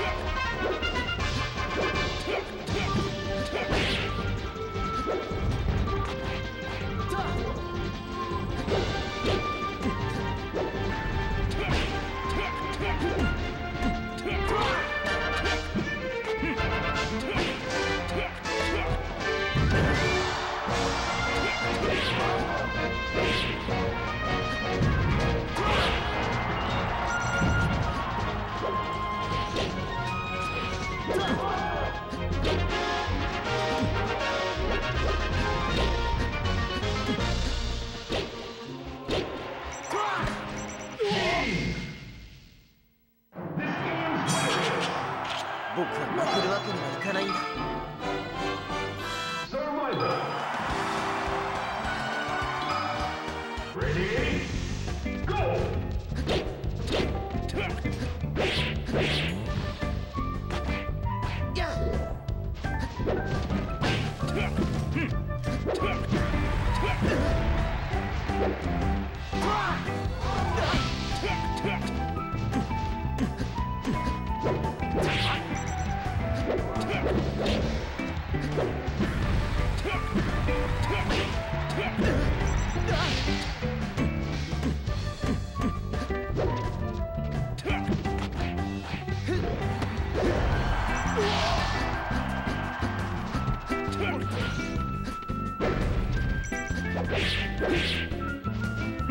Let's go!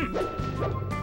Hmm.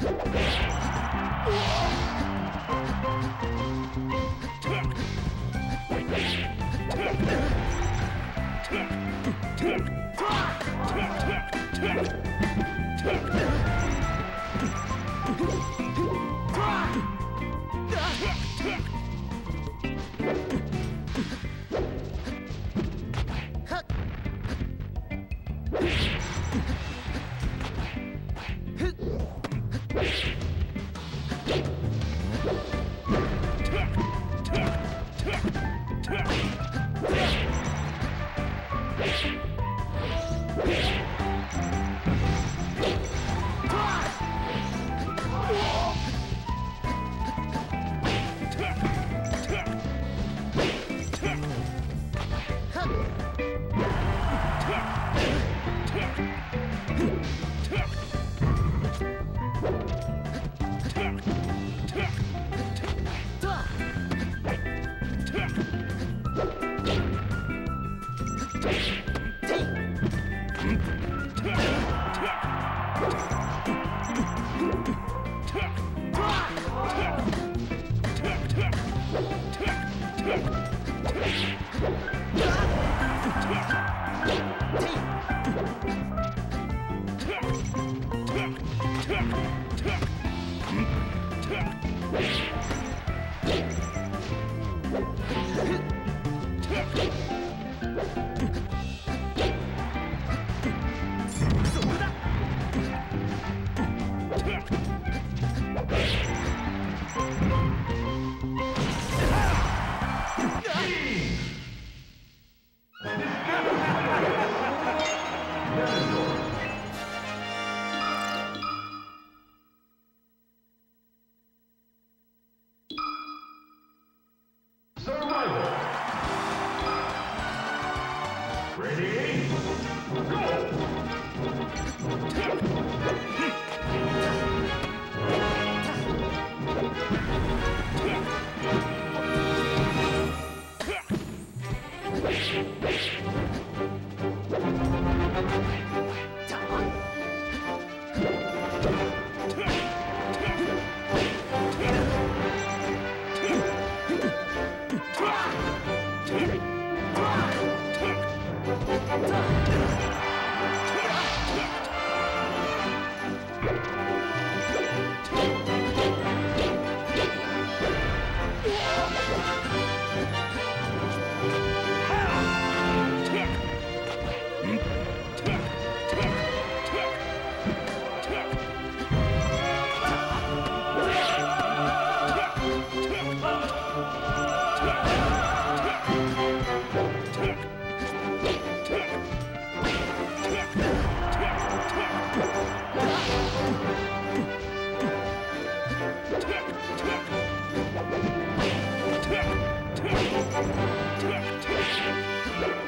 Tuck! Survival. Tuck, tuck, tuck, tuck, tuck.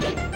Survival. Ready?